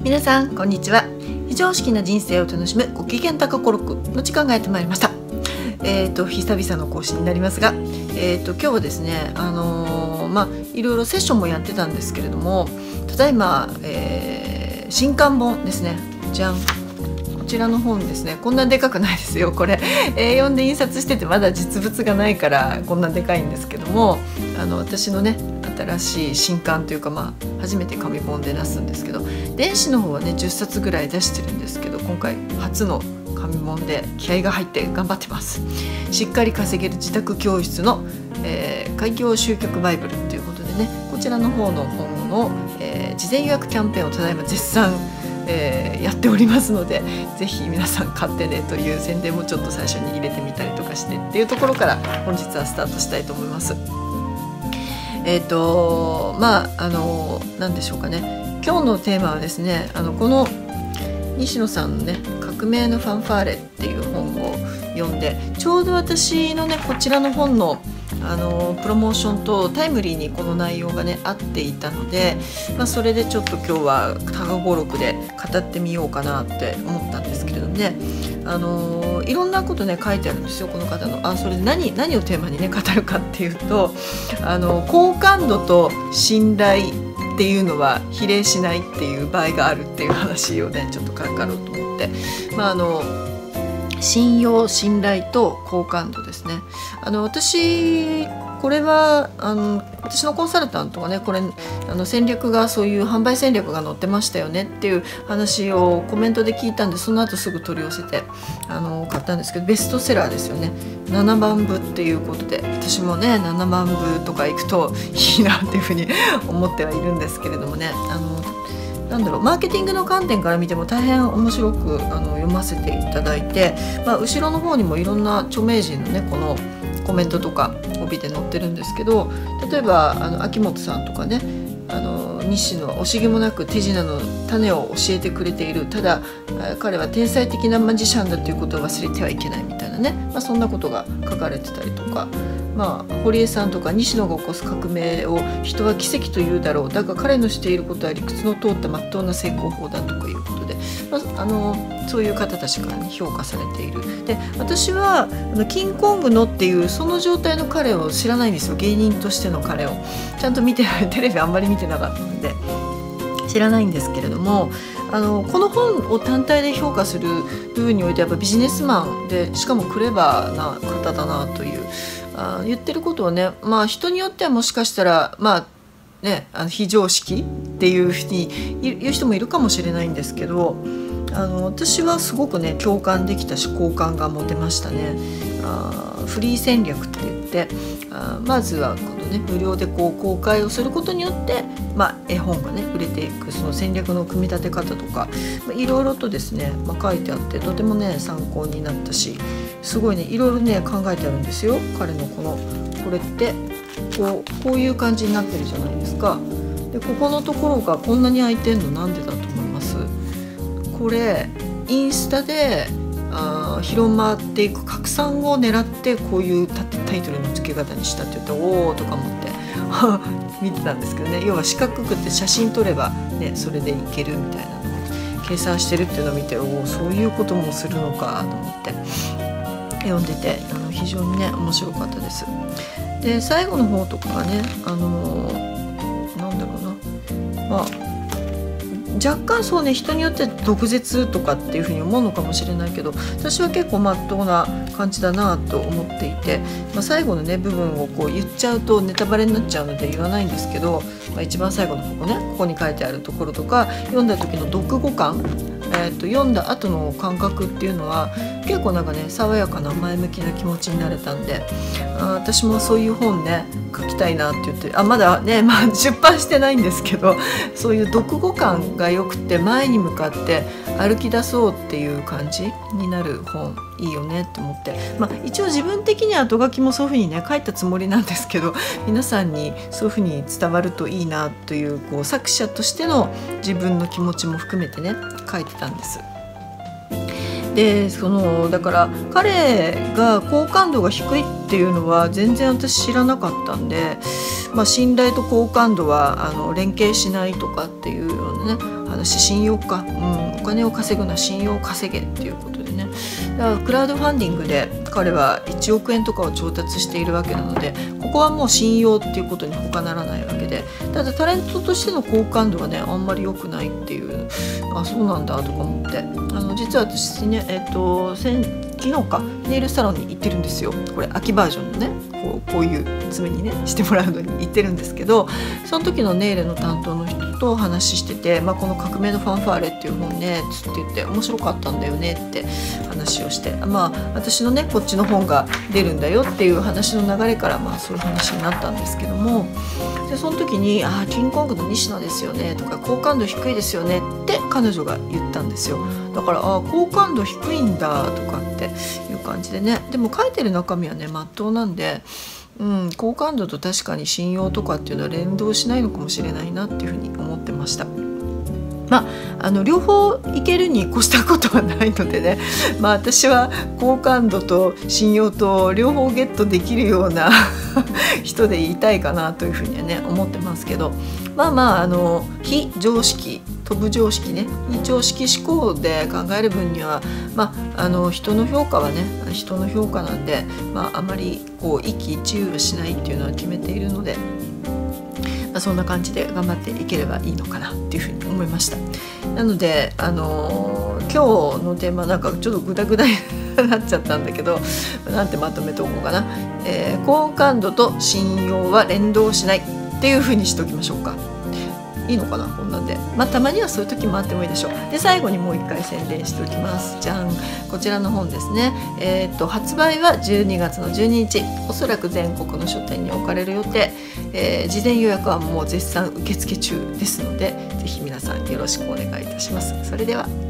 皆さんこんにちは。非常識な人生を楽しむご機嫌高コロクの時間がやってまいりました。えっ、と久々の更新になりますがえっ、と今日はですねあのー、まあいろいろセッションもやってたんですけれどもただいま、えー、新刊本ですね。じゃん。こちらの本ですね。こんなでかくないですよこれ。A4 で印刷しててまだ実物がないからこんなでかいんですけどもあの私のね新しい新刊というかまあ初めて紙本で出すんですけど電子の方はね10冊ぐらい出してるんですけど今回初の紙本で気合が入って頑張ってますしっかり稼げる自宅教室の、えー、開業集客バイブルということでねこちらの方の本の、えー、事前予約キャンペーンをただいま絶賛えー、やっておりますのでぜひ皆さん買ってねという宣伝もちょっと最初に入れてみたりとかしてっていうところから本日はスタートしたいと思います。えっ、ー、とまああの何でしょうかね。今日のテーマはですねあのこの西野さんのね「革命のファンファーレ」っていう本を読んでちょうど私のねこちらの本のあのプロモーションとタイムリーにこの内容がね合っていたので、まあ、それでちょっと今日は高語録で語ってみようかなって思ったんですけれどもね。あのいろんなことね書いてあるんですよこの方のあそれで何何をテーマにね語るかっていうとあの好感度と信頼っていうのは比例しないっていう場合があるっていう話をねちょっと語ろうと思って。まああの信用信頼と好感度ですねあの私これはあの私のコンサルタントがねこれあの戦略がそういう販売戦略が載ってましたよねっていう話をコメントで聞いたんでその後すぐ取り寄せてあの買ったんですけどベストセラーですよね。7万部っていうことで私もね7万部とか行くといいなっていうふうに 思ってはいるんですけれどもね。あのなんだろうマーケティングの観点から見ても大変面白くあの読ませていただいて、まあ、後ろの方にもいろんな著名人のねこのコメントとか帯で載ってるんですけど例えばあの秋元さんとかねあの西野は惜しげもなく手品の種を教えてくれているただ彼は天才的なマジシャンだということを忘れてはいけないみたいなね、まあ、そんなことが書かれてたりとかまあ、堀江さんとか西野が起こす革命を人は奇跡と言うだろう。だが彼のしていることは理屈の通ったまっとうな成功法だとかいうこと、まあ、あのそういう方たちから、ね、評価されている。で私はあのキングコングのっていうその状態の彼を知らないんですよ。芸人としての彼を。ちゃんと見てテレビあんまり見てなかったんで。知らないんですけれどもあのこの本を単体で評価する部分においてやっぱビジネスマンでしかもクレバーな方だなというあ言ってることをねまあ人によってはもしかしたらまあねあの非常識っていうふうに言う人もいるかもしれないんですけどあの私はすごくね共感できたし好感が持てましたね。あフリー戦略って言ってあまずはこのね無料でこう公開をすることによって、まあ、絵本がね売れていくその戦略の組み立て方とか、まあ、いろいろとですね、まあ、書いてあってとてもね参考になったしすごいねいろいろね考えてあるんですよ彼のこのこれってこうこういう感じになってるじゃないですか。でここのところがこんなに開いてんの？なんでだと思います？これインスタであ広まっていく拡散を狙ってこういうタイトルの付け方にしたって言っておおとか思って 見てたんですけどね。要は四角くって写真撮れば、ね、それでいけるみたいな。のを計算してるっていうのを見ておおそういうこともするのかと思って読んでてあ非常にね面白かったです。で最後の方とかがねあのー、なんだろうなまあ若干そうね人によって毒舌とかっていうふうに思うのかもしれないけど私は結構まっとうな感じだなと思っていて、まあ、最後のね部分をこう言っちゃうとネタバレになっちゃうので言わないんですけど、まあ、一番最後のここねここに書いてあるところとか読んだ時の読後感えーと、読んだ後の感覚っていうのは結構なんかね爽やかな前向きな気持ちになれたんであ私もそういう本ね書きたいなって言ってあまだね、まあ、出版してないんですけどそういう読後感がよくて前に向かって歩き出そうっていう感じになる本いいよねと思って、まあ、一応自分的には後書きもそういうふうにね書いたつもりなんですけど 皆さんにそういうふうに伝わるといいなというこう作者としての自分の気持ちも含めてね書いてたんです。でそのだから彼が好感度が低いっていうのは全然私知らなかったんで、まあ、信頼と好感度はあの連携しないとかっていうようなね話信用か、うん、お金を稼ぐのは信用を稼げっていうことでね。だからクラウドファンディングで彼は1億円とかを調達しているわけなのでここはもう信用っていうことに他ならないわけでただタレントとしての好感度はねあんまり良くないっていうあそうなんだとか思ってあの実は私ねえっ、と昨日かネイルサロンに行ってるんですよ。これ秋バージョンのねこうこういう爪にねしてもらうのに行ってるんですけどその時のネイルの担当の人とお話ししてて、まあ、この「革命のファンファーレ」っていう本ねつって言って面白かったんだよねって話をしてまあ私のねこっちの本が出るんだよっていう話の流れからまあそういう話になったんですけどもでその時に「ああキングコングの西野ですよね」とか「好感度低いですよね」って彼女が言ったんですよだから「ああ好感度低いんだ」とかっていう感じでねでも書いてる中身はねまっとうなんで。うん、好感度と確かに信用とかっていうのは連動しないのかもしれないなっていうふうに思ってました。まあ、あの両方いけるに越したことはないのでね、まあ、私は好感度と信用と両方ゲットできるような 人でいたいかなというふうにはね思ってますけど。まあまああの非常識飛ぶ常識ね。非常識思考で考える分には、まあ、あの人の評価はね人の評価なんで、まあ、あまりこう一喜一憂しないっていうのは決めているので。まあ、そんな感じで頑張っていければいいのかなっていうふうに思いましたなのであのー、今日のテーマなんかちょっとグダグダになっちゃったんだけどなんてまとめておこうかな、えー、好感度と信用は連動しないっていうふうにしておきましょうかいいのかなこんなんで。まあたまにはそういう時もあってもいいでしょう。で最後にもう一回宣伝しておきます。じゃん。こちらの本ですね。えっ、と発売は12月の12日。おそらく全国の書店に置かれる予定、えー、事前予約はもう絶賛受付中ですので是非皆さんよろしくお願いいたします。それでは。